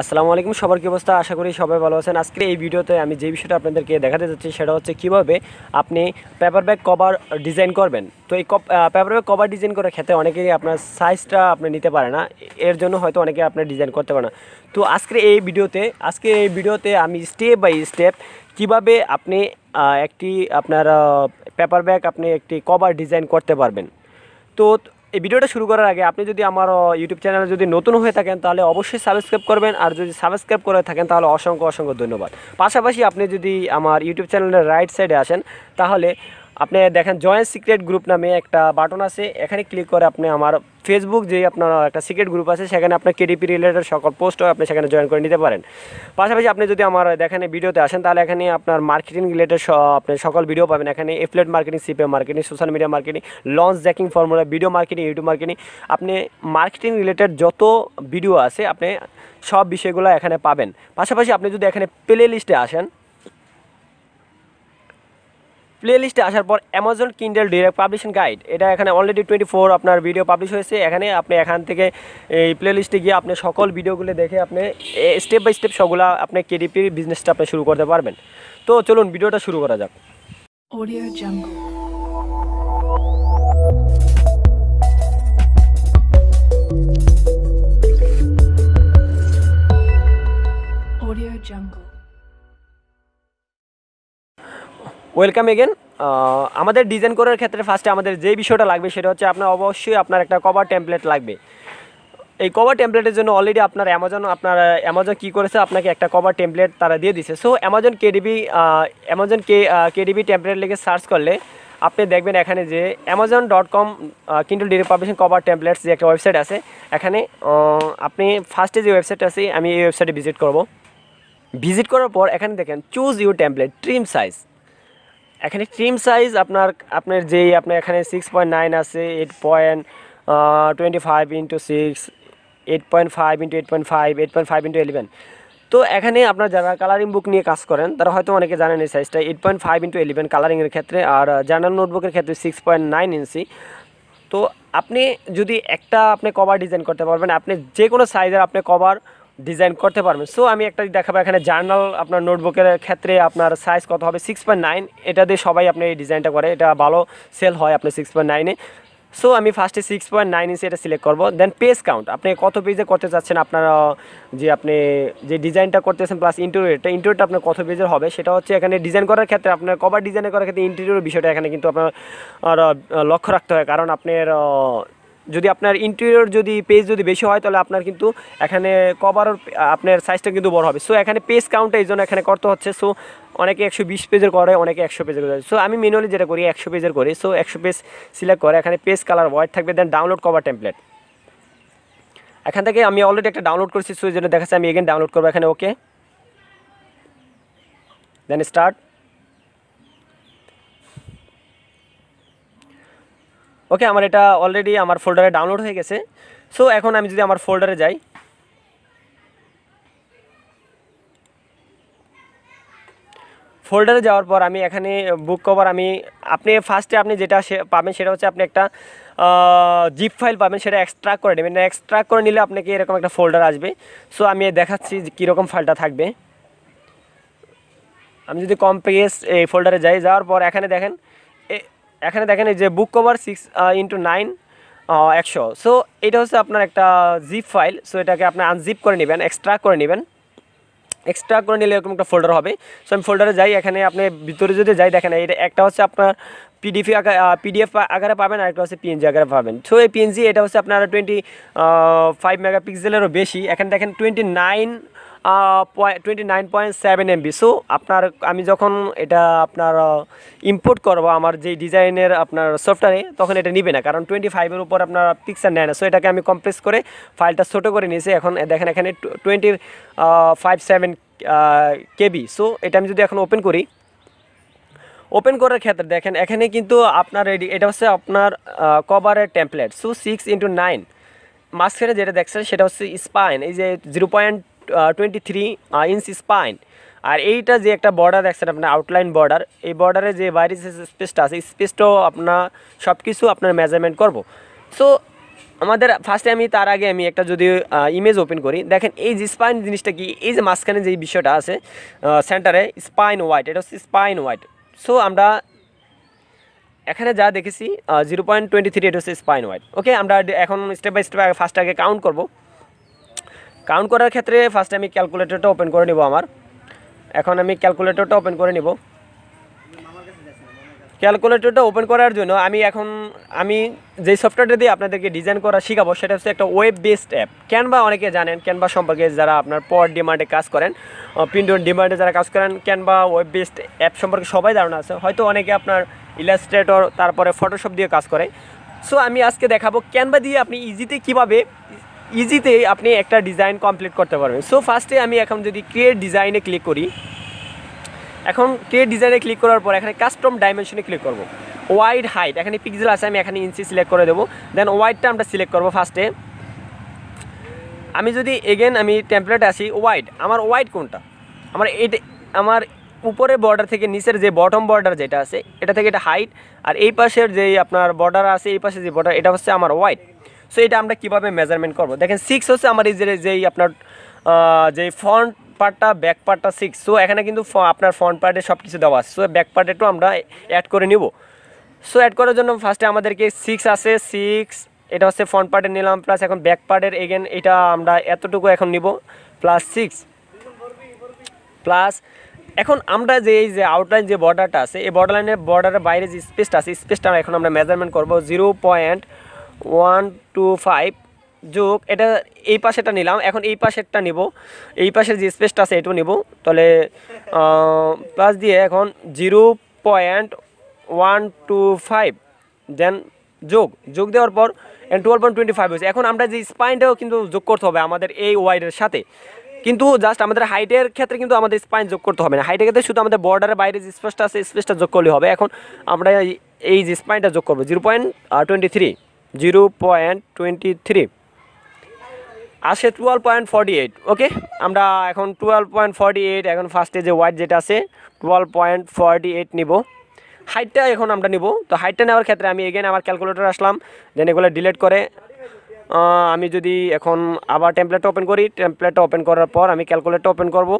আসসালামু আলাইকুম, সবার কি অবস্থা? আশা করি সবাই ভালো আছেন। আজকে এই ভিডিওতে আমি যে বিষয়টা আপনাদেরকে দেখাতে যাচ্ছি সেটা হচ্ছে কীভাবে আপনি পেপার ব্যাগ কভার ডিজাইন করবেন। তো এই পেপার ব্যাগ কভার ডিজাইন করার ক্ষেত্রে অনেকেই আপনার সাইজটা আপনি নিতে পারে না। এর জন্য হয়তো অনেকে আপনার ডিজাইন করতে পারে না। তো আজকে এই ভিডিওতে আজকে এই ভিডিওতে আমি স্টেপ বাই স্টেপ কীভাবে আপনি একটি আপনার পেপার ব্যাগ আপনি একটি কভার ডিজাইন করতে পারবেন। তো এই ভিডিওটা শুরু করার আগে আপনি যদি আমার ইউটিউব চ্যানেলে যদি নতুন হয়ে থাকেন, তাহলে অবশ্যই সাবস্ক্রাইব করবেন। আর যদি সাবস্ক্রাইব করে থাকেন, তাহলে অসংখ্য অসংখ্য ধন্যবাদ। পাশাপাশি আপনি যদি আমার ইউটিউব চ্যানেলের রাইট সাইডে আসেন, তাহলে আপনি দেখেন জয়েন্ট সিক্রেট গ্রুপ নামে একটা বাটন আছে, এখানে ক্লিক করে আপনি আমার ফেসবুক যে আপনার একটা সিক্রেট গ্রুপ আছে, সেখানে আপনার কেডিপি রিলেটেড সকল পোস্টও আপনি সেখানে জয়েন করে নিতে পারেন। পাশাপাশি আপনি যদি আমার দেখেন ভিডিওতে আসেন, তাহলে এখানে আপনার মার্কেটিং রিলেটেড আপনি সকল ভিডিও পাবেন। এখানে affiliate marketing সিপে marketing social media marketing launch jacking formula video marketing YouTube marketing আপনি মার্কেটিং রিলেটেড যত ভিডিও আছে, আপনি সব বিষয়গুলো এখানে পাবেন। পাশাপাশি আপনি যদি এখানে প্লে লিস্টে আসেন প্লে লিস্টে আসার পর Amazon Kindle direct publishing guide এটা এখানে অলরেডি টোয়েন্টি ফোর আপনার ভিডিও পাবলিশ হয়েছে। এখানে আপনি এখান থেকে এই প্লে লিস্টে গিয়ে আপনি সকল ভিডিওগুলো দেখে আপনি স্টেপ বাই স্টেপ সবগুলো আপনি কেডিপির বিজনেসটা আপনি শুরু করতে পারবেন। তো চলুন ভিডিওটা শুরু করা যাক। Jungle. ওয়েলকাম এগেন আমাদের ডিজাইন করার ক্ষেত্রে ফার্স্টে আমাদের যে বিষয়টা লাগবে সেটা হচ্ছে আপনার অবশ্যই আপনার একটা কভার টেমপ্লেট লাগবে। এই কভার টেমপ্লেটের জন্য অলরেডি আপনার অ্যামাজন আপনার অ্যামাজন কী করেছে? আপনাকে একটা কভার টেমপ্লেট তারা দিয়ে দিছে। সো অ্যামাজন কেডিবি অ্যামাজন কে কেডিবি টেমপ্লেট লিখে সার্চ করলে আপনি দেখবেন এখানে যে অ্যামাজন ডট কম কিন্তু ডিরেক্ট পাবলিশিং কভার টেমপ্লেটস যে একটা ওয়েবসাইট আছে, এখানে আপনি ফার্স্টে যে ওয়েবসাইট আছে, আমি এই ওয়েবসাইটে ভিজিট করব। ভিজিট করার পর এখানে দেখেন choose your template trim size এখানে ট্রিম সাইজ আপনার আপনার যেই, আপনার এখানে সিক্স পয়েন্ট নাইন আছে eight point twenty five into six eight point five into eight point five eight point five into eleven তো এখানে আপনার যারা কালারিং বুক নিয়ে কাজ করেন, তারা হয়তো অনেকে জানেন এই সাইজটা eight point five into eleven কালারিংয়ের ক্ষেত্রে, আর জার্নাল নোটবুকের ক্ষেত্রে সিক্স পয়েন্ট নাইন ইঞ্চি তো আপনি যদি একটা আপনি কভার ডিজাইন করতে পারবেন, আপনি যে কোনো সাইজের আপনি কভার ডিজাইন করতে পারবেন। সো আমি একটা দেখাবো এখানে জার্নাল আপনার নোটবুকের ক্ষেত্রে আপনার সাইজ কত হবে? সিক্স পয়েন্ট নাইন এটা দিয়ে সবাই আপনি এই ডিজাইনটা করে। এটা ভালো সেল হয় আপনি সিক্স পয়েন্ট নাইনে সো আমি ফার্স্টে সিক্স পয়েন্ট নাইন ইঞ্চি এটা সিলেক্ট করব। দেন পেজ কাউন্ট আপনি কত পেজে করতে চাচ্ছেন? আপনার যে আপনি যে ডিজাইনটা করতেছেন প্লাস ইন্টেরিয়রটা ইন্টেরিয়রটা আপনার কত পেজের হবে? সেটা হচ্ছে এখানে ডিজাইন করার ক্ষেত্রে আপনার কভার ডিজাইন করার ক্ষেত্রে ইন্টেরিয়র বিষয়টা এখানে কিন্তু আপনার লক্ষ্য রাখতে হয়। কারণ আপনার যদি আপনার ইন্টেরিয়র যদি পেজ যদি বেশি হয়, তাহলে আপনার কিন্তু এখানে কভার আপনার সাইজটা কিন্তু বড় হবে। সো এখানে পেজ কাউন্টটা এই জন্য এখানে করতে হচ্ছে। সো অনেকে একশো বিশ পেজের করে, অনেকে একশো পেজের করে। সো আমি ম্যানুয়ালি যেটা করি, একশো পেজের করি। সো একশো পেজ সিলেক্ট করে, এখানে পেজ কালার হোয়াইট থাকবে দেন ডাউনলোড কভার টেমপ্লেট এখান থেকে আমি অলরেডি একটা ডাউনলোড করছি। সো জন্য দেখাচ্ছে, আমি এগেন ডাউনলোড করব। এখানে ওকে দেন স্টার্ট ওকে আমার এটা অলরেডি আমার ফোল্ডারে ডাউনলোড হয়ে গেছে। সো এখন আমি যদি আমার ফোল্ডারে যাই ফোল্ডারে যাওয়ার পর আমি এখানে বুক কভার আমি, আপনি ফার্স্টে আপনি যেটা পাবেন সেটা হচ্ছে আপনি একটা জিপ ফাইল পাবেন, সেটা এক্সট্রাক্ট করে নেবেন। এক্সট্রাক্ট করে নিলে আপনাকে এরকম একটা ফোল্ডার আসবে। সো আমি দেখাচ্ছি যে কীরকম ফাইলটা থাকবে। আমি যদি কম পেজ এই ফোল্ডারে যাই, যাওয়ার পর এখানে দেখেন এখানে দেখেন এই যে book cover six into nine একশো। সো এটা হচ্ছে আপনার একটা জিপ ফাইল সো এটাকে আপনি আনজিপ করে নেবেন এক্সট্রা করে নেবেন। এক্সট্রা করে নিলে এরকম একটা ফোল্ডার হবে। সো আমি ফোল্ডারে যাই, এখানে আপনি ভিতরে যদি যাই, দেখেন এটা একটা হচ্ছে আপনার পিডিএফ পিডিএফ আকারে পাবেন আর একটা হচ্ছে পিএনজি আকারে পাবেন। সো এই পিএনজি এটা হচ্ছে আপনার টোয়েন্টি ফাইভ মেগাপিক্সেলেরও বেশি। এখানে দেখেন twenty nine twenty nine point seven MB so আপনার, আমি যখন এটা আপনার ইম্পোর্ট করব, আমার যে ডিজাইনের আপনার সফটওয়্যারে তখন এটা নিবে না। কারণ টোয়েন্টি ফাইভের উপর আপনার পিকচার নেয় না। সো এটাকে আমি কমপ্রেস করে ফাইলটা ছোটো করে নিয়েছি। এখন দেখেন এখানে twenty five seven KB so এটা আমি যদি এখন ওপেন করি ওপেন করার ক্ষেত্রে দেখেন, এখানে কিন্তু আপনার এটা হচ্ছে আপনার কভারের template so six into nine মাঝখানে যেটা দেখছেন, সেটা হচ্ছে স্পাইন এই যে zero point twenty three inch spine আর এইটা যে একটা বর্ডার দেখছেন আপনার আউটলাইন বর্ডার এই বর্ডারে যে বাইরের যে স্পেসটা আছে স্পেসটাও আপনার সব কিছু আপনার মেজারমেন্ট করব। সো আমাদের ফার্স্টে আমি, তার আগে আমি একটা যদি ইমেজ ওপেন করি, দেখেন এই যে স্পাইন জিনিসটা কি, এই যে মাঝখানে যে বিষয়টা আছে সেন্টারে স্পাইন হোয়াইট এটা হচ্ছে স্পাইন হোয়াইট সো আমরা এখানে যা দেখেছি জিরো পয়েন্ট টোয়েন্টি থ্রি এটা হচ্ছে স্পাইন হোয়াইট ওকে আমরা এখন স্টেপ বাই স্টেপ ফার্স্ট আগে কাউন্ট করব। কাউন্ট করার ক্ষেত্রে ফার্স্টে আমি ক্যালকুলেটরটা ওপেন করে নিব আমার। এখন আমি ক্যালকুলেটরটা ওপেন করে নিব। ক্যালকুলেটরটা ওপেন করার জন্য আমি এখন, আমি যে সফটওয়্যারটা দিয়ে আপনাদেরকে ডিজাইন করা শেখাবো, সেটা হচ্ছে একটা ওয়েব বেসড অ্যাপ ক্যানভা অনেকে জানেন ক্যানভা সম্পর্কে যারা আপনার পর ডিমান্ডে কাজ করেন প্রিন্ট ডিমান্ডে যারা কাজ করেন ক্যানভা ওয়েব বেসড অ্যাপ সম্পর্কে সবাই ধারণা আছে। হয়তো অনেকে আপনার ইলাস্ট্রেটর তারপরে ফটোশপ দিয়ে কাজ করে। সো আমি আজকে দেখাবো ক্যানভা দিয়ে আপনি ইজিতে কীভাবে ইজিতে আপনি একটা ডিজাইন কমপ্লিট করতে পারবেন। সো ফার্স্টে আমি এখন যদি ক্রিয়েট ডিজাইনে ক্লিক করি, এখন ক্রিয়েট ডিজাইনে ক্লিক করার পর এখানে কাস্টম ডাইমেনশনে ক্লিক করব। ওয়াইড হাইট এখানে পিক্সেল আছে, আমি এখানে ইঞ্চি সিলেক্ট করে দেবো। দেন ওয়াইডটা আমরা সিলেক্ট করব ফার্স্টে আমি যদি এগেন আমি টেমপ্লেটে আসি ওয়াইড আমার ওয়াইড কোনটা? আমার এটা আমার উপরে বর্ডার থেকে নিচের যে বটম বর্ডার যেটা আছে, এটা থেকে এটা হাইট আর এই পাশের যে আপনার বর্ডার আছে, এই পাশে যে বর্ডার এটা হচ্ছে আমার ওয়াইড সো এটা আমরা কীভাবে মেজারমেন্ট করব? দেখেন সিক্স হচ্ছে আমার এই যে, যেই আপনার যে ফ্রন্ট পার্টটা ব্যাক পার্টটা সিক্স সো এখানে কিন্তু আপনার ফ্রন্ট পার্টে সব কিছু দেওয়া আছে। সো ব্যাক পার্টেটাও আমরা অ্যাড করে নিব। সো অ্যাড করার জন্য ফার্স্টে আমাদেরকে সিক্স আছে সিক্স এটা হচ্ছে ফ্রন্ট পার্টের নিলাম প্লাস এখন ব্যাক পার্টের এগেন এটা আমরা এতটুকু এখন নিব প্লাস সিক্স প্লাস এখন আমরা যে, এই যে আউটলাইন যে বর্ডারটা আছে, এই বর্ডার লাইনের বর্ডারের বাইরে যে স্পেসটা আছে স্পেসটা এখন আমরা মেজারমেন্ট করব zero point one, two, five, যোগ, এটা এই পাশেটা নিলাম। এখন এই পাশেরটা নিব। এই পাশের যে স্পেসটা আছে এটাও নিব। তাহলে প্লাস দিয়ে এখন zero point one two five then যোগ। যোগ দেওয়ার পর টুয়েলভ পয়েন্ট টোয়েন্টি ফাইভ হয়েছে। এখন আমরা যে স্পাইনটাও কিন্তু যোগ করতে হবে আমাদের এই ওয়াইডের সাথে। কিন্তু জাস্ট আমাদের হাইটের ক্ষেত্রে কিন্তু আমাদের স্পাইন যোগ করতে হবে না। হাইটের ক্ষেত্রে শুধু আমাদের বর্ডারের বাইরে যে স্পেসটা আছে স্পেসটা যোগ করলে হবে। এখন আমরা এই- এই যে স্পাইনটা যোগ করব zero point twenty three zero point twenty three. আসে twelve point forty eight okay আমরা এখন টুয়েলভ পয়েন্ট ফর্টি এইট এখন ফার্স্টে যে ওয়াইড যেটা আছে টুয়েলভ পয়েন্ট ফর্টি এইট নিব। হাইটটা এখন আমরা নিব। তো হাইটটা নেওয়ার ক্ষেত্রে আমি এগেন আমার ক্যালকুলেটর আসলাম দেন এগুলো ডিলিট করে আমি যদি এখন আবার টেমপ্লেটটা ওপেন করি টেমপ্লেটটা ওপেন করার পর আমি ক্যালকুলেটর ওপেন করব।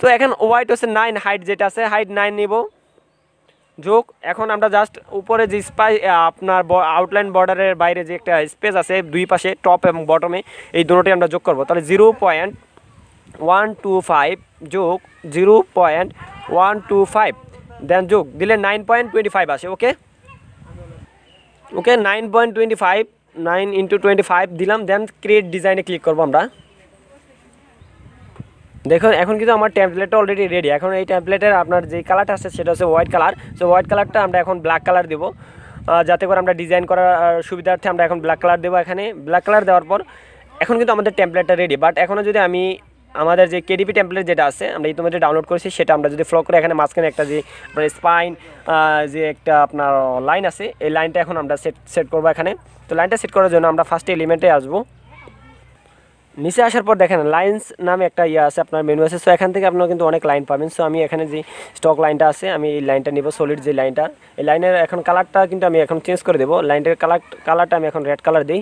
তো এখন ওয়াইট হচ্ছে নাইন হাইট যেটা আছে হাইট নাইন নিব। যোগ এখন আমরা জাস্ট উপরে যে স্পাই আপনার আউটলাইন বর্ডারের বাইরে যে একটা স্পেস আছে, দুই পাশে টপ এবং বটমে এই দুটোটি আমরা যোগ করব। তাহলে zero point one two five যোগ zero point one two five then যোগ। দিলে নাইন পয়েন্ট টোয়েন্টি ফাইভ আসে okay okay nine point twenty five nine into twenty five দিলাম দেন ক্রিয়েট ডিজাইনে ক্লিক করব আমরা। দেখুন, এখন কিন্তু আমার ট্যাম্পলেটটা অলরেডি রেডি এখন এই ট্যাম্পলেটের আপনার যে কালারটা আছে সেটা হচ্ছে হোয়াইট কালার সো হোয়াইট কালারটা আমরা এখন ব্ল্যাক কালার দেবো। যাতে করে আমরা ডিজাইন করার সুবিধার্থে আমরা এখন ব্ল্যাক কালার দেবো এখানে। ব্ল্যাক কালার দেওয়ার পর এখন কিন্তু আমাদের ট্যাম্পলেটটা রেডি বাট এখনও যদি আমি আমাদের যে কেডিপি টেমপ্লেট যেটা আছে, আমরা ইতিমধ্যে ডাউনলোড করেছি, সেটা আমরা যদি ফ্লো করে এখানে মাঝখানে একটা যে আপনার স্পাইন যে একটা আপনার লাইন আছে, এই লাইনটা এখন আমরা সেট সেট করব এখানে। তো লাইনটা সেট করার জন্য আমরা ফার্স্ট এলিমেন্টে আসব। নিচে আসার পর দেখেন লাইন্স নামে একটা ইয়ে আছে আপনার মেনু আছে। সো এখান থেকে আপনারা কিন্তু অনেক লাইন পাবেন। সো আমি এখানে যে স্টক লাইনটা আছে, আমি এই লাইনটা নিব সলিড যে লাইনটা এই লাইনের এখন কালারটা কিন্তু আমি এখন চেঞ্জ করে দেবো। লাইনটার কালার কালারটা আমি এখন রেড কালার দিই।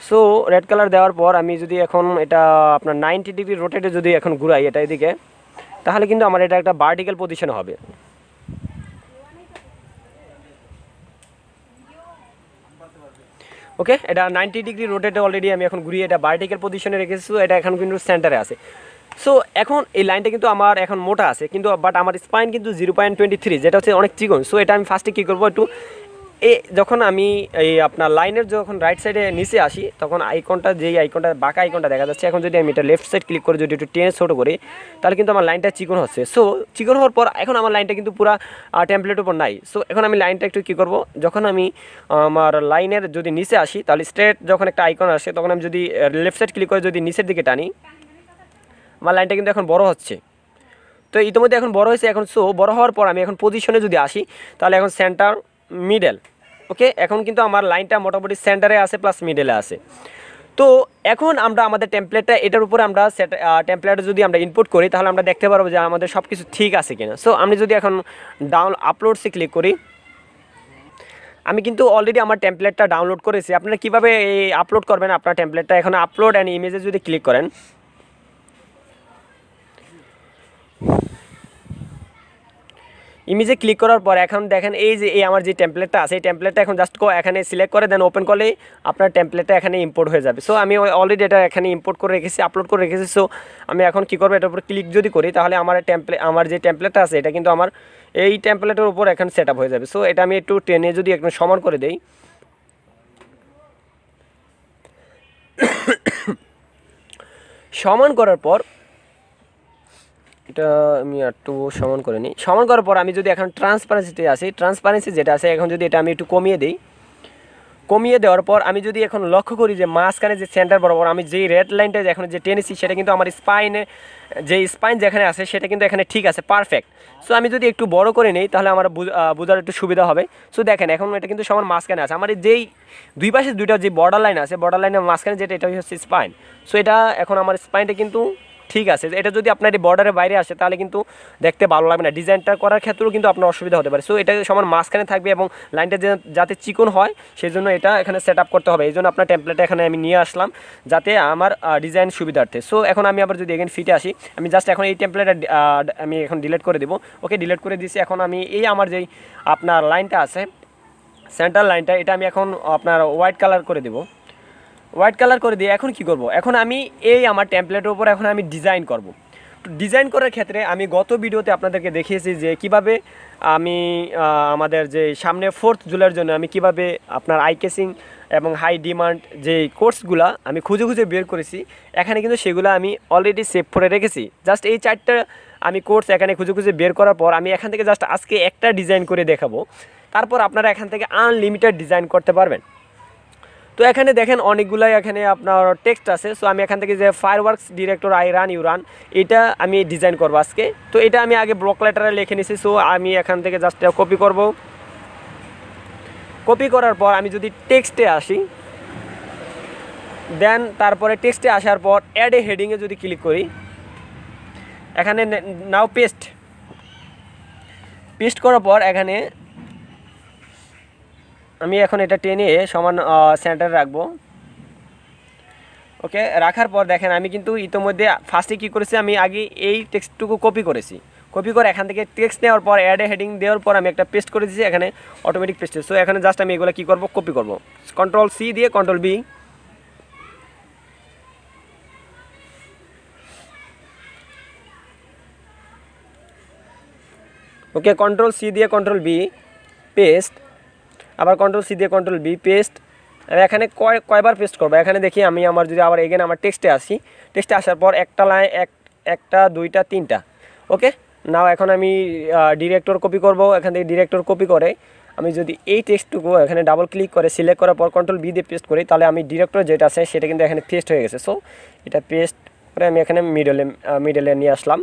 সো রেড কালার দেওয়ার পর আমি যদি এখন এটা আপনার নাইনটি ডিগ্রি রোটেটে যদি এখন ঘুরাই এটা এদিকে, তাহলে কিন্তু আমার এটা একটা ভার্টিক্যাল পজিশন হবে। ওকে এটা নাইনটি ডিগ্রি রোটেটে অলরেডি আমি এখন ঘুরিয়ে এটা বায়োটিকের পজিশনে রেখেছি এটা এখন কিন্তু সেন্টারে আছে। সো এখন এই লাইনটা কিন্তু আমার এখন মোটা আছে, কিন্তু বাট আমার স্পাইন কিন্তু জিরো পয়েন্ট টোয়েন্টি থ্রি যেটা হচ্ছে অনেক চিকন সো এটা আমি ফার্স্টে কী করব একটু এ যখন আমি এই আপনার লাইনের যখন রাইট সাইডে নিচে আসি, তখন আইকনটা যেই আইকনটা বাঁকা আইকনটা দেখা যাচ্ছে, এখন যদি আমি এটা লেফট সাইড ক্লিক করে যদি একটু টেনে ছোটো করি, তাহলে কিন্তু আমার লাইনটা চিকন হচ্ছে। সো চিকন হওয়ার পর এখন আমার লাইনটা কিন্তু পুরো টেমপ্লেটের উপর নাই। সো এখন আমি লাইনটা একটু কী করব? যখন আমি আমার লাইনের যদি নিচে আসি, তাহলে স্ট্রেট যখন একটা আইকন আসে, তখন আমি যদি লেফট সাইড ক্লিক করে যদি নিচের দিকে টানি, আমার লাইনটা কিন্তু এখন বড় হচ্ছে। তো ইতিমধ্যে এখন বড় হয়েছে। এখন সো বড় হওয়ার পর আমি এখন পজিশনে যদি আসি, তাহলে এখন সেন্টার মিডল ওকে এখন কিন্তু আমার লাইনটা মোটামুটি সেন্টারে আছে প্লাস মিডলে আছে। তো এখন আমরা আমাদের টেমপ্লেটটা এটার উপরে আমরা সেট টেমপ্লেটে যদি আমরা ইনপুট করি, তাহলে আমরা দেখতে পারব যে আমাদের সব কিছু ঠিক আছে কিনা। সো আমি যদি এখন ডাউন আপলোডসে ক্লিক করি, আমি কিন্তু অলরেডি আমার টেমপ্লেটটা ডাউনলোড করেছি। আপনারা কীভাবে এই আপলোড করবেন? আপনার টেমপ্লেটটা এখন আপলোড অ্যান্ড ইমেজে যদি ক্লিক করেন। ইমেজে ক্লিক করার পর এখন দেখেন এই যে, এই আমার যে টেমপ্লেটটা আছে, এই টেমপ্লেটটা এখন জাস্ট এখানে সিলেক্ট করে দেন ওপেন করলেই আপনার টেমপ্লেটটা এখানে ইম্পোর্ট হয়ে যাবে। সো আমি অলরেডি এটা এখানে ইম্পোর্ট করে রেখেছি আপলোড করে রেখেছি। সো আমি এখন কী করব, এটার উপর ক্লিক যদি করি, তাহলে আমার টেমপ্লে আমার যে টেমপ্লেটটা আছে, এটা কিন্তু আমার এই টেমপ্লেটের উপর এখন সেট হয়ে যাবে। সো এটা আমি একটু টেনে যদি একটু সমান করে দেই। সমান করার পর এটা আমি একটু সমান করে নিই। সমান করার পর আমি যদি এখন ট্রান্সপারেন্সিতে আসি ট্রান্সপারেন্সি যেটা আছে, এখন যদি এটা আমি একটু কমিয়ে দিই, কমিয়ে দেওয়ার পর আমি যদি এখন লক্ষ্য করি যে মাঝখানে যে সেন্টার বরাবর আমি যেই রেড লাইনটা এখন যে টেনেছি সেটা কিন্তু আমার স্পাইনে যে স্পাইন যেখানে আছে, সেটা কিন্তু এখানে ঠিক আছে পারফেক্ট সো আমি যদি একটু বড় করে নিই, তাহলে আমার বুঝ- বোঝার একটু সুবিধা হবে। সো দেখেন, এখন এটা কিন্তু সমান মাঝখানে আছে। আমার যেই দুই পাশে দুইটা যে বর্ডার লাইন আছে বর্ডার লাইনের মাঝখানে যেটা এটা হচ্ছে স্পাইন সো এটা এখন আমার স্পাইনটা কিন্তু ঠিক আছে, এটা যদি আপনার এই বর্ডারের বাইরে আসে, তাহলে কিন্তু দেখতে ভালো লাগবে না। ডিজাইনটা করার ক্ষেত্রেও কিন্তু আপনার অসুবিধা হতে পারে। সো এটা সমান মাঝখানে থাকবে এবং লাইনটা যাতে চিকন হয় সেই জন্য এটা এখানে সেট করতে হবে। এই জন্য আপনার টেমপ্লেটটা এখানে আমি নিয়ে আসলাম, যাতে আমার ডিজাইন সুবিধার্থে। সো এখন আমি আবার যদি এখানে ফিটে আসি, আমি জাস্ট এখন এই টেমপ্লেটটা আমি এখন ডিলিট করে দেবো। ওকে ডিলিট করে দিয়েছি। এখন আমি এই আমার যেই আপনার লাইনটা আছে সেন্টার লাইনটা এটা আমি এখন আপনার হোয়াইট কালার করে দেবো। হোয়াইট কালার করে দিয়ে এখন কি করব? এখন আমি এই আমার টেমপ্লেটের উপর এখন আমি ডিজাইন করব। ডিজাইন করার ক্ষেত্রে আমি গত ভিডিওতে আপনাদেরকে দেখিয়েছি যে কীভাবে আমি আমাদের যে সামনে ফোর্থ জুলাইয়ের জন্য আমি কীভাবে আপনার আই কেসিং এবং হাই ডিমান্ড যে কোর্সগুলো আমি খুঁজে খুঁজে বের করেছি, এখানে কিন্তু সেগুলো আমি অলরেডি সেভ করে রেখেছি। জাস্ট এই চারটা আমি কোর্স এখানে খুঁজে খুঁজে বের করার পর আমি এখান থেকে জাস্ট আজকে একটা ডিজাইন করে দেখাবো। তারপর আপনারা এখান থেকে আনলিমিটেড ডিজাইন করতে পারবেন। তো এখানে দেখেন অনেকগুলাই এখানে আপনার টেক্সট আছে। সো আমি এখান থেকে যে fireworks director I run you run এটা আমি ডিজাইন করব আজকে। তো এটা আমি আগে ব্লক লেটারে লিখে নিছি। সো আমি এখান থেকে জাস্ট কপি করব। কপি করার পর আমি যদি টেক্সটে আসি দেন তারপরে টেক্সটে আসার পর অ্যাড এ হেডিংয়ে যদি ক্লিক করি, এখানে নাও পেস্ট পেস্ট করার পর এখানে আমি এখন এটা টেনে সমান সেন্টার রাখব। ওকে রাখার পর দেখেন, আমি কিন্তু ইতোমধ্যে ফার্স্টে কী করেছি, আমি আগে এই টেক্সটটুকু কপি করেছি। কপি করে এখান থেকে টেক্সট নেওয়ার পর অ্যাডে হেডিং দেওয়ার পর আমি একটা পেস্ট করে দিয়েছি, এখানে অটোমেটিক পেস্ট সো এখানে জাস্ট আমি এগুলো কী করব? কপি করব। কন্ট্রোল সি দিয়ে control V okay control C দিয়ে কন্ট্রোল বি পেস্ট আবার কন্ট্রোল সি দিয়ে কন্ট্রোল বি পেস্ট এখানে কয় কয়বার পেস্ট করব? এখানে দেখি আমি আমার যদি আবার এগেন আমার টেক্সটে আসি। টেক্সটে আসার পর একটা লাইন এক একটা, দুইটা, তিনটা। ওকে নাও এখন আমি ডিরেক্টর কপি করব। এখান থেকে ডিরেক্টর কপি করে আমি যদি এই টেক্সটটুকু এখানে ডাবল ক্লিক করে সিলেক্ট করার পর কন্ট্রোল বি দিয়ে পেস্ট করি, তাহলে আমি ডিরেক্টর যেটা আছে সেটা কিন্তু এখানে পেস্ট হয়ে গেছে। সো এটা পেস্ট করে আমি এখানে মিডলে মিডলে নিয়ে আসলাম।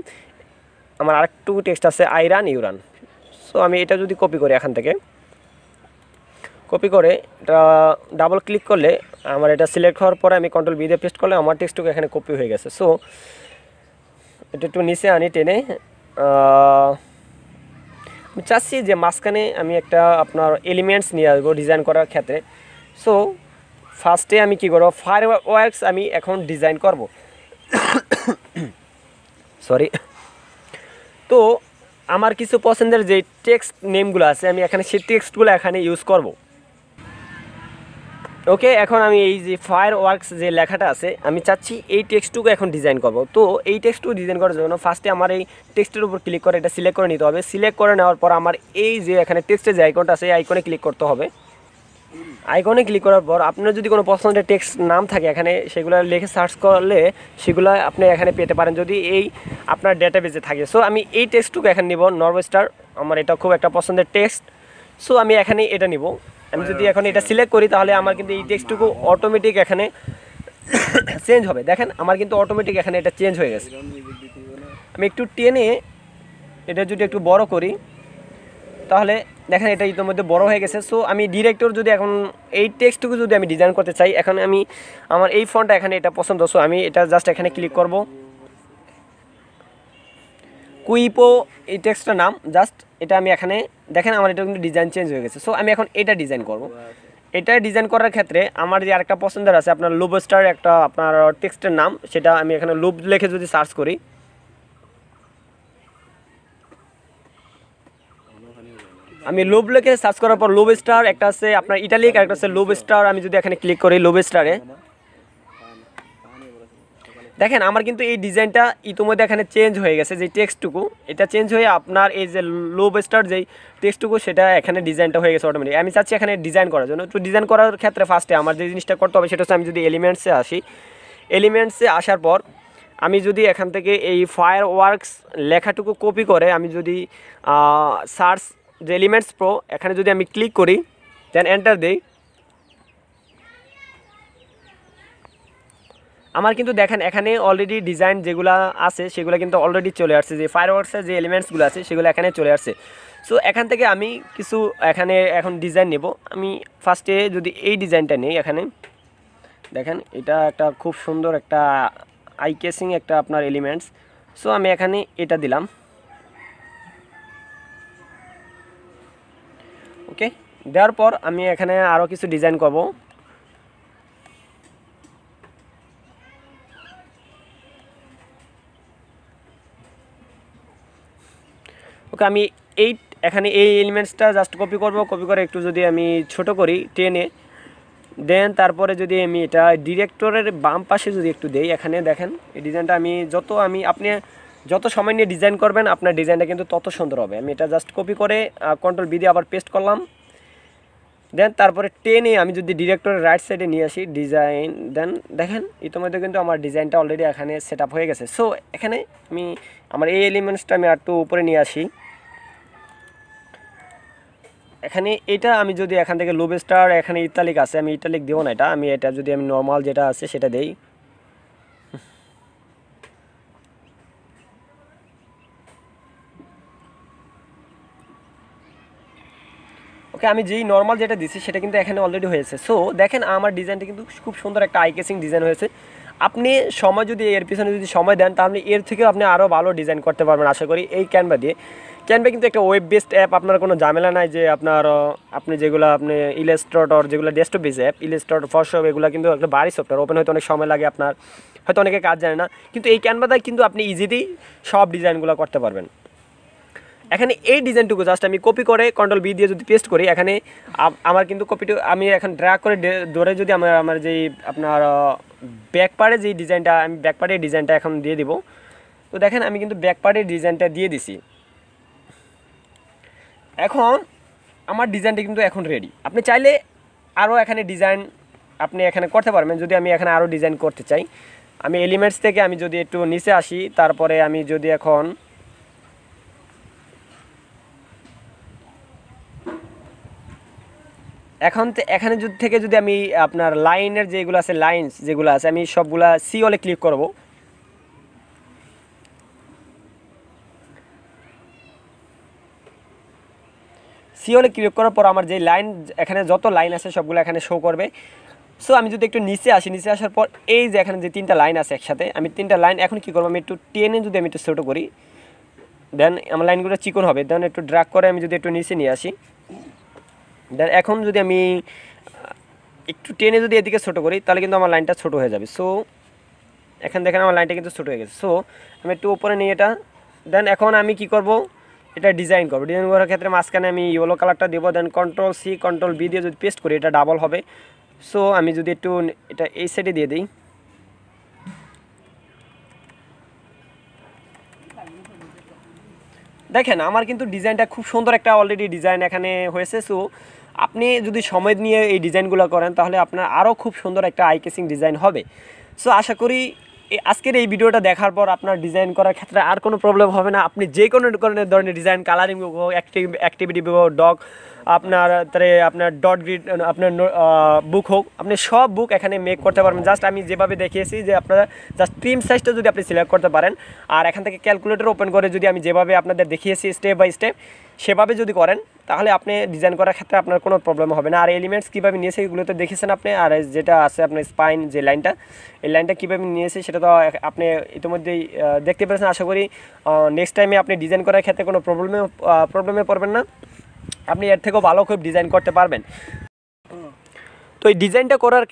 আমার আরেকটু টেক্সট আছে আইরান ইউরান। সো আমি এটা যদি কপি করি এখান থেকে কপি করে, এটা ডাবল ক্লিক করলে আমার এটা সিলেক্ট হওয়ার পরে আমি কন্ট্রোল বি দিয়ে পেস্ট করলে আমার টেক্সটুকু এখানে কপি হয়ে গেছে। সো এটা একটু নিচে আনি টেনে আমি চাচ্ছি যে মাঝখানে আমি একটা আপনার এলিমেন্টস নিয়ে আসব ডিজাইন করার ক্ষেত্রে। সো ফার্স্টে আমি কী করব? ফায়ার ওয়ার্কস আমি এখন ডিজাইন করব। সরি তো, আমার কিছু পছন্দের যে টেক্সট নেমগুলো আছে, আমি এখানে সেই টেক্সটগুলো এখানে ইউজ করব। ওকে এখন আমি এই যে ফায়ার ওয়ার্কস যে লেখাটা আছে, আমি চাচ্ছি এই টেক্সটটুকু এখন ডিজাইন করব। তো এই টেক্সটটুকু ডিজাইন করার জন্য ফার্স্টে আমার এই টেক্সটের উপর ক্লিক করে এটা সিলেক্ট করে নিতে হবে। সিলেক্ট করে নেওয়ার পর আমার এই যে এখানে টেক্সটের যে আইকনটা আছে, এই আইকনে ক্লিক করতে হবে। আইকনে ক্লিক করার পর আপনার যদি কোনো পছন্দের টেক্সট নাম থাকে এখানে, সেগুলো লিখে সার্চ করলে সেগুলো আপনি এখানে পেতে পারেন যদি এই আপনার ডেটাবেজে থাকে। সো আমি এই টেক্সটটুকু এখানে নিব নর্ভেস্টার আমার এটা খুব একটা পছন্দের টেক্সট সো আমি এখানে এটা নিব। আমি যদি এখন এটা সিলেক্ট করি, তাহলে আমার কিন্তু এই টেক্সটুকু অটোমেটিক এখানে চেঞ্জ হবে। দেখেন, আমার কিন্তু অটোমেটিক এখানে এটা চেঞ্জ হয়ে গেছে। আমি একটু টেনে এটা যদি একটু বড় করি, তাহলে দেখেন এটা ইতিমধ্যে বড় হয়ে গেছে। সো আমি ডিরেক্টর যদি এখন এই টেক্সটুকু যদি আমি ডিজাইন করতে চাই, এখন আমি আমার এই ফোনটা এখানে এটা পছন্দ। সো আমি এটা জাস্ট এখানে ক্লিক করব। কুইপো এই টেক্সটটার নাম, জাস্ট এটা আমি এখানে, দেখেন আমার এটা কিন্তু ডিজাইন চেঞ্জ হয়ে গেছে। সো আমি এখন এটা ডিজাইন করব। এটা ডিজাইন করার ক্ষেত্রে আমার যে আরেকটা পছন্দের আছে, আপনার লুবস্টার একটা, আপনার টেক্সটের নাম, সেটা আমি এখানে লুব লেখে যদি সার্চ করি। আমি লোভ লেখে সার্চ করার পর লোভ স্টার একটা আছে আপনার ইটালিক আর একটা আছে লোভ স্টার আমি যদি এখানে ক্লিক করি লোভ স্টারে দেখেন, আমার কিন্তু এই ডিজাইনটা ইতিমধ্যে এখানে চেঞ্জ হয়ে গেছে যে টেক্সটটুকু এটা চেঞ্জ হয়ে আপনার এই যে লো বেস্টার যেই টেক্সটুকু সেটা এখানে ডিজাইনটা হয়ে গেছে অটোমেটিক আমি চাচ্ছি এখানে ডিজাইন করার জন্য। তো ডিজাইন করার ক্ষেত্রে ফার্স্টে আমার যে জিনিসটা করতে হবে, সেটা হচ্ছে আমি যদি এলিমেন্টসে আসি এলিমেন্টসে আসার পর আমি যদি এখান থেকে এই ফায়ার ওয়ার্কস লেখাটুকু কপি করে, আমি যদি সার্চ যে এলিমেন্টস প্রো এখানে যদি আমি ক্লিক করি দেন এন্টার দিই আমার কিন্তু দেখেন, এখানে অলরেডি ডিজাইন যেগুলো আছে, সেগুলো কিন্তু অলরেডি চলে আসছে। যে ফায়ারওয়ার্কসের যে এলিমেন্টসগুলো আছে, সেগুলো এখানে চলে আসছে। সো এখান থেকে আমি কিছু এখানে এখন ডিজাইন নেব। আমি ফার্স্টে যদি এই ডিজাইনটা নিই এখানে, দেখেন, এটা একটা খুব সুন্দর একটা আই কেসিং একটা আপনার এলিমেন্টস সো আমি এখানে এটা দিলাম। ওকে দেওয়ার পর আমি এখানে আরও কিছু ডিজাইন করব। ওকে, আমি এই এখানে এই এলিমেন্টসটা জাস্ট কপি করব কপি করে একটু যদি আমি ছোট করি, টেনে দেন তারপরে যদি আমি এটা ডিরেক্টরের বাম পাশে যদি একটু দেই, এখানে দেখেন, এই ডিজাইনটা আমি যত আমি, আপনি যত সময় নিয়ে ডিজাইন করবেন, আপনার ডিজাইনটা কিন্তু তত সুন্দর হবে। আমি এটা জাস্ট কপি করে কন্ট্রোল বি দিয়ে আবার পেস্ট করলাম। দেন তারপরে টেনে আমি যদি ডিরেক্টরের রাইট সাইডে নিয়ে আসি ডিজাইন দেন দেখেন, ইতিমধ্যে কিন্তু আমার ডিজাইনটা অলরেডি এখানে সেট হয়ে গেছে। সো এখানে আমি, আমার এই এলিমেন্টসটা আমি একটু উপরে নিয়ে আসি। এখানে এটা আমি যদি এখান থেকে লোভ স্টার এখানে ইতালিক আছে, আমি ইতালিক দেবো না এটা। আমি এটা যদি আমি নর্মাল যেটা আছে, সেটা দেই। ওকে আমি যেই নর্মাল যেটা দিছি, সেটা কিন্তু এখানে অলরেডি হয়েছে। সো দেখেন আমার ডিজাইনটা কিন্তু খুব সুন্দর একটা আই কেসিং ডিজাইন হয়েছে। আপনি সময় যদি এর পিছনে যদি সময় দেন, তাহলে এর থেকেও আপনি আরও ভালো ডিজাইন করতে পারবেন। আশা করি এই ক্যানভা দিয়ে। ক্যানভা কিন্তু একটা ওয়েব বেসড অ্যাপ আপনার কোনো ঝামেলা নাই যে আপনার আপনি যেগুলো আপনি ইলেস্ট্রটর যেগুলো ডেস্ট বেস অ্যাপ ইলেস্ট্রট ফটোশপ এগুলো কিন্তু একটা বাড়ি সফটওয়্যার ওপেন হয়তো অনেক সময় লাগে আপনার। হয়তো অনেকে কাজ জানে না। কিন্তু এই ক্যানভাতে কিন্তু আপনি ইজিলি সব ডিজাইনগুলো করতে পারবেন। এখানে এই ডিজাইনটুকু জাস্ট আমি কপি করে কন্ট্রোল বি দিয়ে যদি পেস্ট করি, এখানে আমার কিন্তু কপিটু আমি এখন ড্র্যাগ করে ধরে যদি আমার আমার যেই আপনার ব্যাক পার্টে যেই ডিজাইনটা, আমি ব্যাক পার্টের ডিজাইনটা এখন দিয়ে দিব। তো দেখেন, আমি কিন্তু ব্যাক পার্টের ডিজাইনটা দিয়ে দিছি। এখন আমার ডিজাইনটা কিন্তু এখন রেডি আপনি চাইলে আরও এখানে ডিজাইন আপনি এখানে করতে পারবেন, যদি আমি এখানে আরও ডিজাইন করতে চাই। আমি এলিমেন্টস থেকে আমি যদি একটু নিচে আসি, তারপরে আমি যদি এখন এখন এখানে থেকে যদি আমি আপনার লাইনের যেগুলো আছে লাইনস যেগুলো আছে, আমি সবগুলা সি হলে ক্লিক করব। সি হলে ক্লিক করার পর আমার যে লাইন এখানে যত লাইন আছে, সবগুলো এখানে শো করবে। সো আমি যদি একটু নিচে আসি, নিচে আসার পর এই যে এখানে যে তিনটা লাইন আছে একসাথে, আমি তিনটা লাইন এখন কি করব? আমি একটু টেনে যদি আমি একটু ছোটো করি দেন আমার লাইনগুলো চিকন হবে। দেন একটু ড্রাগ করে আমি যদি একটু নিচে নিয়ে আসি। দেন এখন যদি আমি একটু টেনে যদি এদিকে ছোটো করি, তাহলে কিন্তু আমার লাইনটা ছোটো হয়ে যাবে। সো এখান দেখেন আমার লাইনটা কিন্তু ছোটো হয়ে গেছে। সো আমি একটু উপরে নিয়ে এটা। দেন এখন আমি কি করব? এটা ডিজাইন করব। ডিজাইন করার ক্ষেত্রে মাঝখানে আমি ইয়েলো কালারটা দেবো। Then control C control V দিয়ে যদি পেস্ট করি, এটা ডাবল হবে। সো আমি যদি একটু এটা এই সাইডে দিয়ে দিই। দেখেন, আমার কিন্তু ডিজাইনটা খুব সুন্দর একটা অলরেডি ডিজাইন এখানে হয়েছে। সো আপনি যদি সময় নিয়ে এই ডিজাইনগুলো করেন, তাহলে আপনার আরও খুব সুন্দর একটা আই কেসিং ডিজাইন হবে। সো আশা করি আজকের এই ভিডিওটা দেখার পর আপনার ডিজাইন করার ক্ষেত্রে আর কোনো প্রবলেম হবে না। আপনি যে কোনো ধরনের ধরনের ডিজাইন কালারিং হোক অ্যাক্টিভিটি হোক ডগ আপনার, তারে আপনার ডট গ্রিড আপনার বুক হোক, আপনি সব বুক এখানে মেক করতে পারবেন। জাস্ট আমি যেভাবে দেখিয়েছি যে আপনারা জাস্ট প্রিম সাইজটা যদি আপনি সিলেক্ট করতে পারেন, আর এখান থেকে ক্যালকুলেটর ওপেন করে যদি আমি যেভাবে আপনাদের দেখিয়েছি স্টেপ বাই স্টেপ সেভাবে যদি করেন, তাহলে আপনি ডিজাইন করার ক্ষেত্রে আপনার কোনো প্রবলেম হবে না। আর এলিমেন্টস কীভাবে নিয়েছে এগুলো তো দেখেছেন আপনি? আর যেটা আছে আপনার স্পাইন যে লাইনটা এই লাইনটা কীভাবে নিয়েছে সেটা তো আপনি ইতিমধ্যেই দেখতে পেরেছেন। আশা করি নেক্সট টাইমে আপনি ডিজাইন করার ক্ষেত্রে কোনো প্রবলেমে প্রবলেমে পড়বেন না। আপনি এর থেকেও ভালো খুব ডিজাইন করতে পারবেন। তো এই ডিজাইনটা করার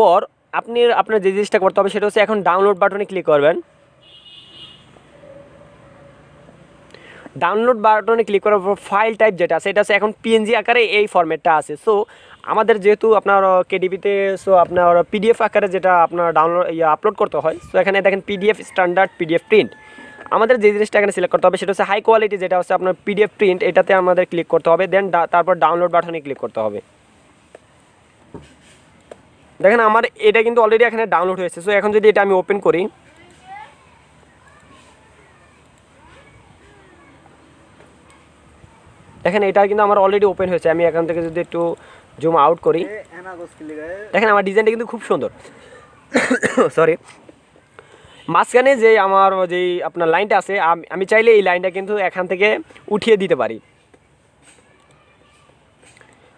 পর আপনি, আপনার যে জিনিসটা করতে হবে সেটা হচ্ছে এখন ডাউনলোড বাটনে ক্লিক করবেন। ডাউনলোড বাটনে ক্লিক করার পর ফাইল টাইপ যেটা আছে, এটা আছে এখন পিএনজি আকারে এই ফরম্যাটটা আছে। সো আমাদের যেহেতু আপনার কেডিপিতে সো আপনার পিডিএফ আকারে যেটা আপনার ডাউনলোড আপলোড করতে হয় সো এখানে দেখেন পিডিএফ স্ট্যান্ডার্ড পিডিএফ প্রিন্ট আমাদের যে জিনিসটা এখানে সিলেক্ট করতে হবে, সেটা হচ্ছে হাই কোয়ালিটি যেটা হচ্ছে আপনার পিডিএফ প্রিন্ট এটাতে আমাদের ক্লিক করতে হবে দেন তারপর ডাউনলোড বাটনে ক্লিক করতে হবে। দেখেন আমার, এটা কিন্তু অলরেডি এখানে ডাউনলোড হয়েছে সো এখন যদি এটা আমি ওপেন করি দেখেন এটা কিন্তু আমার অলরেডি ওপেন হয়েছে। আমি এখান থেকে যদি একটু জুম আউট করি। দেখেন আমার ডিজাইনটা কিন্তু খুব সুন্দর। সরি মাঝখানে যে আমার যেই আপনার লাইনটা আছে আমি চাইলে এই লাইনটা কিন্তু এখান থেকে উঠিয়ে দিতে পারি।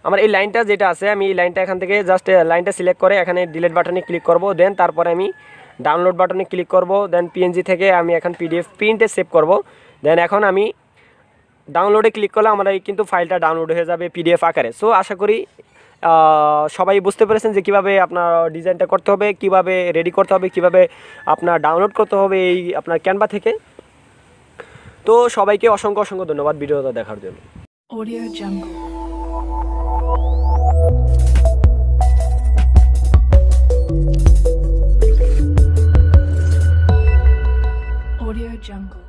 আমার এই লাইনটা যেটা আছে আমি এই লাইনটা এখান থেকে জাস্ট লাইনটা সিলেক্ট করে এখানে ডিলেট বাটনে ক্লিক করব। দেন তারপরে আমি ডাউনলোড বাটনে ক্লিক করব। দেন পিএনজি থেকে আমি এখন পিডিএফ প্রিন্টে সেভ করব। দেন এখন আমি ডাউনলোডে ক্লিক করলে আমার কিন্তু ফাইলটা ডাউনলোড হয়ে যাবে পিডিএফ আকারে। সো আশা করি সবাই বুঝতে পেরেছেন যে কীভাবে আপনার ডিজাইনটা করতে হবে, কীভাবে রেডি করতে হবে, কীভাবে আপনার ডাউনলোড করতে হবে এই আপনার ক্যানভা থেকে। তো, সবাইকে অসংখ্য অসংখ্য ধন্যবাদ ভিডিওটা দেখার জন্য। Jungle.